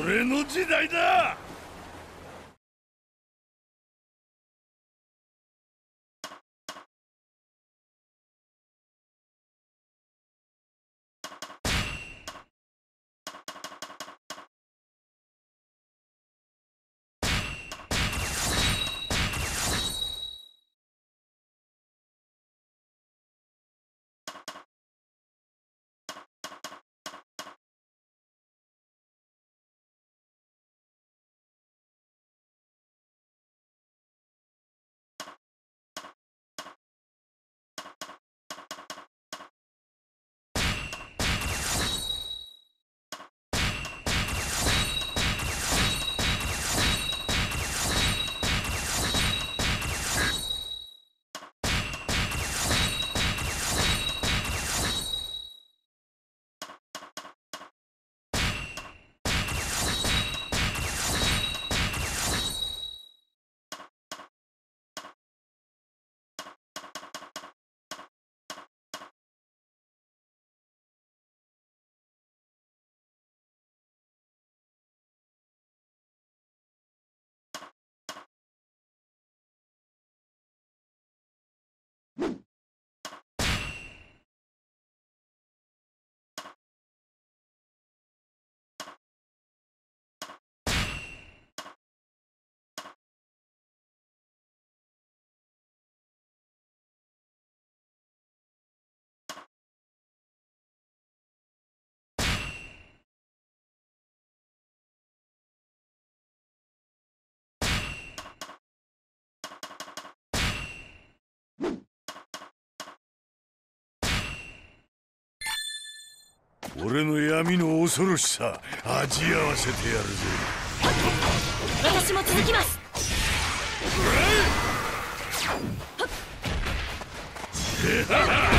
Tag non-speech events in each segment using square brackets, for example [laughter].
俺の時代だ。俺の闇の恐ろしさ味合わせてやるぜ。私も続きます [laughs]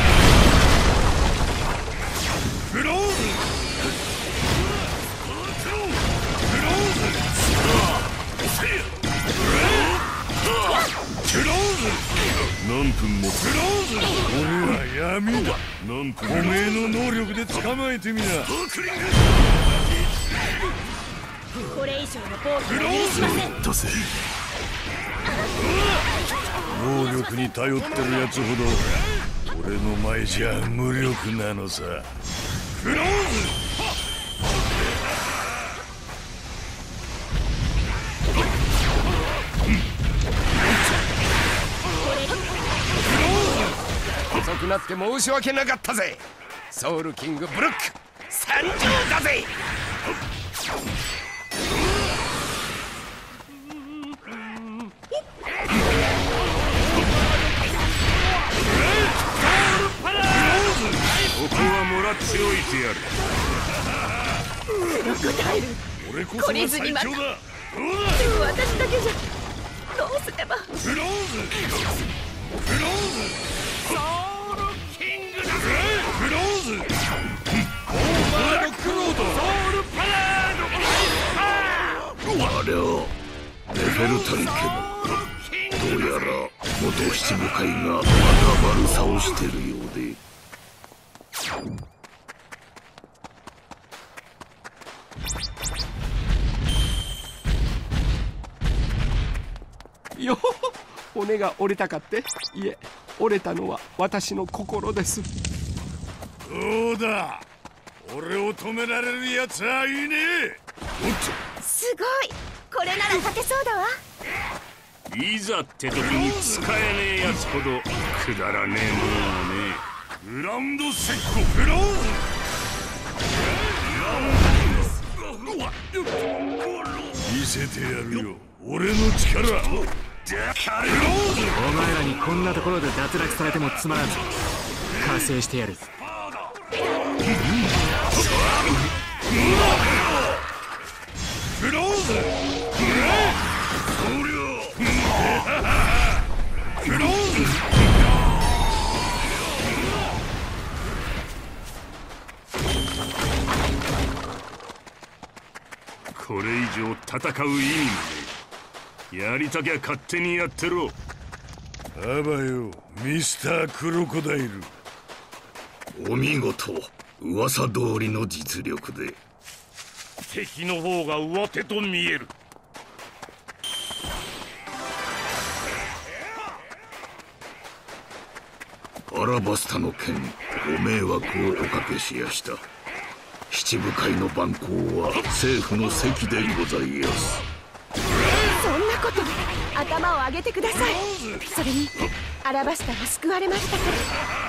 何分もフローズ俺は闇だ。何分おめえの能力で捕まえてみな。これ以上のは許しません。能力に頼ってるやつほど俺の前じゃ無力なのさ。フローズ遅くなって申し訳なかったぜ。ソウルキングブルック参上だぜ。ここはもらっておいてやる。答える俺こそが最強だ私だけじゃどうすればフローズフローズあれはネフェルタリ家のどうやら元七部会がまだ悪さをしてるようで。よ骨が折れたかって？いえ折れたのは私の心です。どうだ？俺を止められるやつはいねえ。おっすごい。これなら勝てそうだわ。といざって時に使えねえやつほどくだらねえもんはね。グラウンドセッコフローズ見せてやるよ。俺の力。お前らにこんなところで脱落されてもつまらん。加勢してやるフローズフローズこれ以上戦う意味もねえやりたきゃ勝手にやってろ。あばよミスタークロコダイル。お見事噂通りの実力で。敵の方が上手と見える。アラバスタの件ご迷惑をおかけしやした。七部会の番号は政府の席でございやす。そんなこと。頭を上げてください。それにアラバスタは救われましたから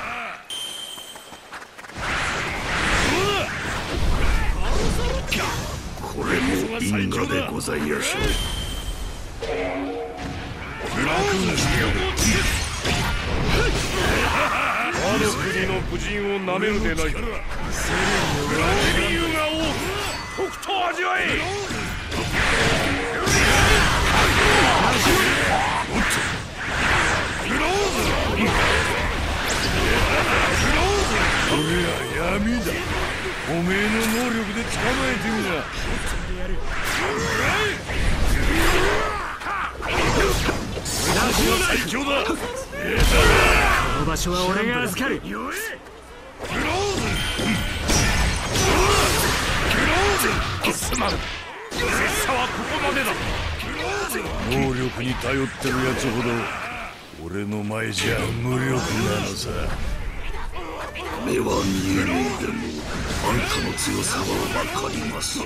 因果でございやしょう。我の国の武人をなめるでない理由が多くとくと味わえこれは闇だおめえの能力で捕まえてみな。場所は俺が預かる。すまん拙者はここまでだ能力に頼ってるやつほど俺の前じゃ無力なのさ。目は見えないでもあんたの強さはわかります。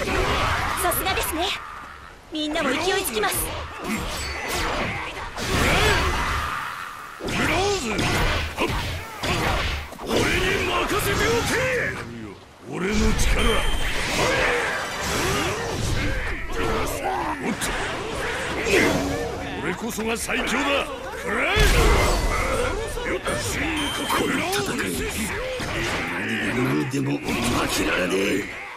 さすがですね。みんなも勢いつきます。クローズ俺に任せておけ。俺の力おっと俺こそが最強だ。くらえよっしこの戦い何にでも負けられねえ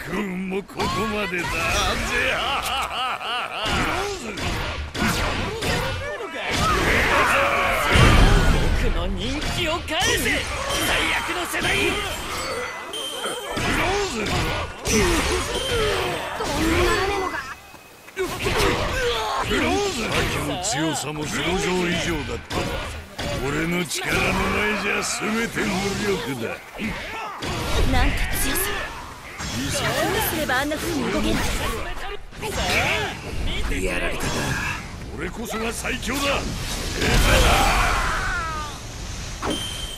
悪運もここまでだぜ僕の人気を返せ最悪の世代強さも想像以上だった俺の力の前じゃ全て無力だなんて強さ。うすればあんな風に動けない俺こそが最強だ。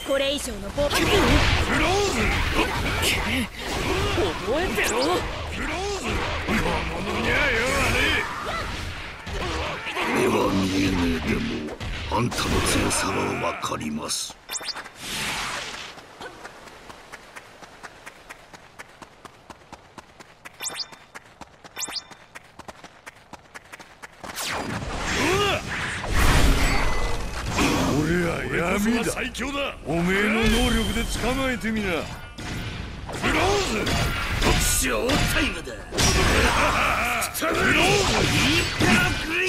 これ以上の冒険クローズ覚えてろクローズ小物にゃよあれ目は見えねえでもあんたの強さはわかります俺は俺こそが最強だ。おめえの能力で捕まえてみな。クローズ。タイムだ。[laughs] クロー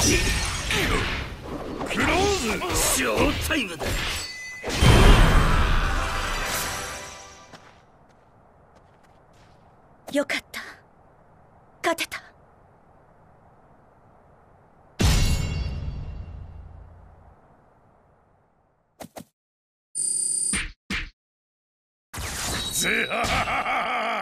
ズ。クローズ。ショータイムだぜはははは